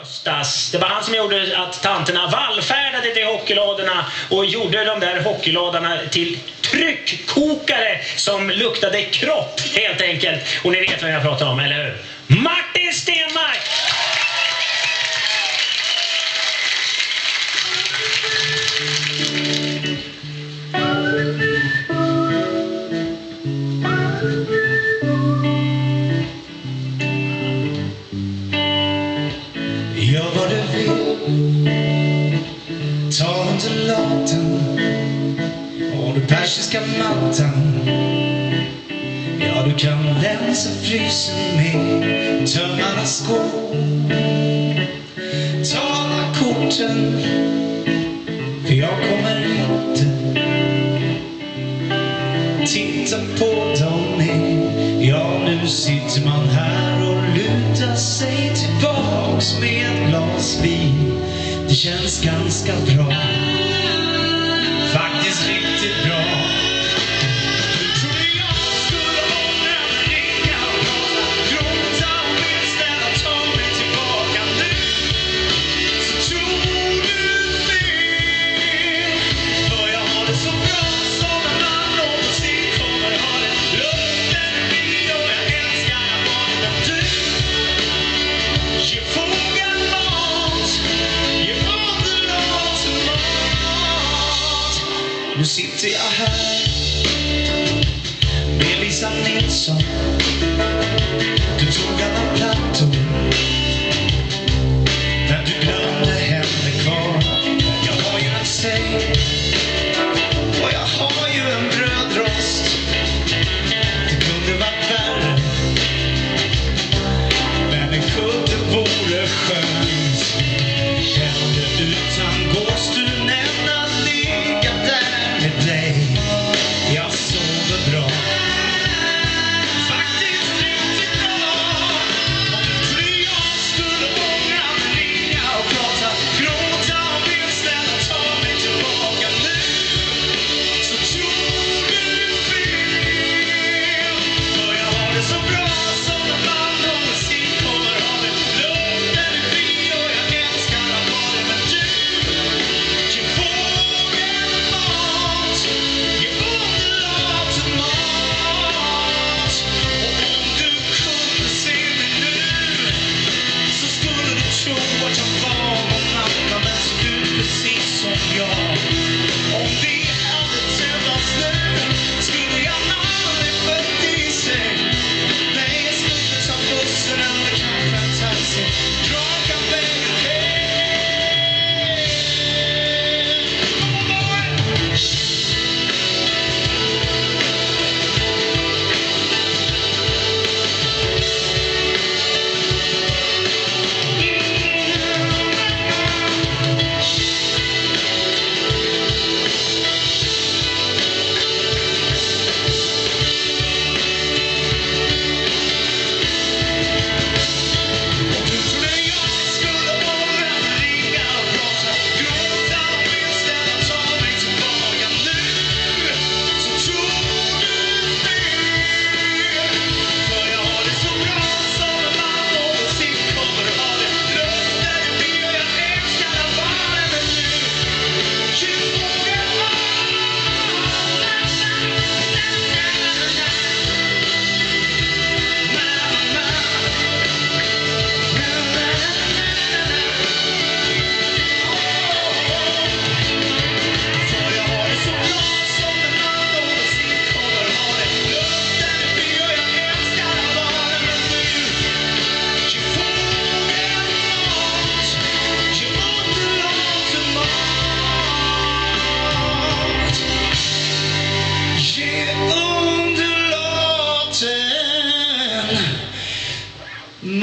höstas. Det var han som gjorde att tanterna vallfärdade till hockeyladorna och gjorde de där hockeyladorna till tryckkokare som luktade kropp helt enkelt. Och ni vet vem jag pratar om, eller hur? Martin Stenmark! Ta inte laten Och den persiska mattan. Ja, du kan länsa frysen med tömmarna skål Ta alla korten För jag kommer inte. Titta på dem mer. Ja, nu sitter man här och lutar sig tillbaks med ett glas vin. Det känns ganska bra. Faktiskt riktigt bra. Trodde sitter jag här med Lisa Nilsson? Du tog alla plattor. Men du glömde henne kvar. Jag har ju en säng. Och jag har ju en brödrost. Det kunde varit värre.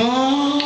Não!